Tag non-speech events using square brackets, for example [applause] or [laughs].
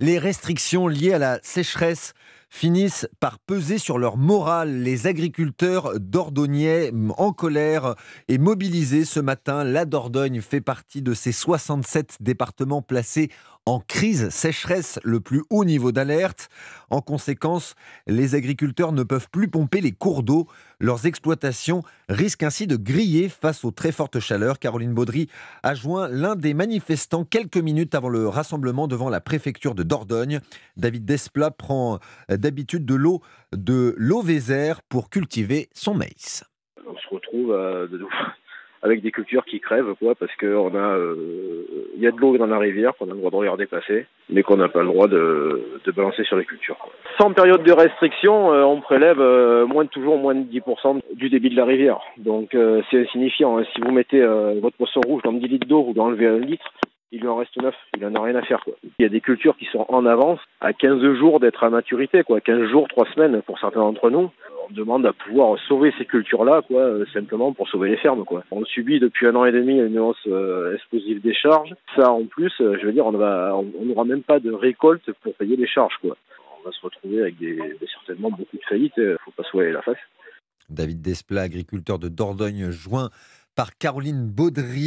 Les restrictions liées à la sécheresse finissent par peser sur leur morale. Les agriculteurs dordognais en colère et mobilisés ce matin. La Dordogne fait partie de ces 67 départements placés en crise sécheresse, le plus haut niveau d'alerte. En conséquence, les agriculteurs ne peuvent plus pomper les cours d'eau. Leurs exploitations risquent ainsi de griller face aux très fortes chaleurs. Caroline Baudry a joint l'un des manifestants quelques minutes avant le rassemblement devant la préfecture de Dordogne. David Desplat prend d'habitude de l'eau de l'eau Vézère pour cultiver son maïs. On se retrouve à [laughs] avec des cultures qui crèvent, quoi, parce qu'on il y a de l'eau dans la rivière qu'on a le droit de regarder passer, mais qu'on n'a pas le droit de, de balancer sur les cultures. Sans période de restriction, euh, on prélève euh, moins de toujours moins de 10% du débit de la rivière. Donc euh, c'est insignifiant. Hein. Si vous mettez votre poisson rouge dans 10 litres d'eau, vous enlevez un litre, il lui en reste neuf. Il en a rien à faire. Il y a des cultures qui sont en avance à 15 jours d'être à maturité, quoi. 15 jours, 3 semaines pour certains d'entre nous on demande à pouvoir sauver ces cultures-là, quoi, euh, simplement pour sauver les fermes, quoi. On subit depuis un an et demi une hausse euh, explosive des charges. Ça, en plus, euh, je veux dire, on va, on n'aura même pas de récolte pour payer les charges, quoi. On va se retrouver avec certainement beaucoup de faillites. Il faut pas se la face. David Desplat, agriculteur de Dordogne, joint par Caroline Baudry.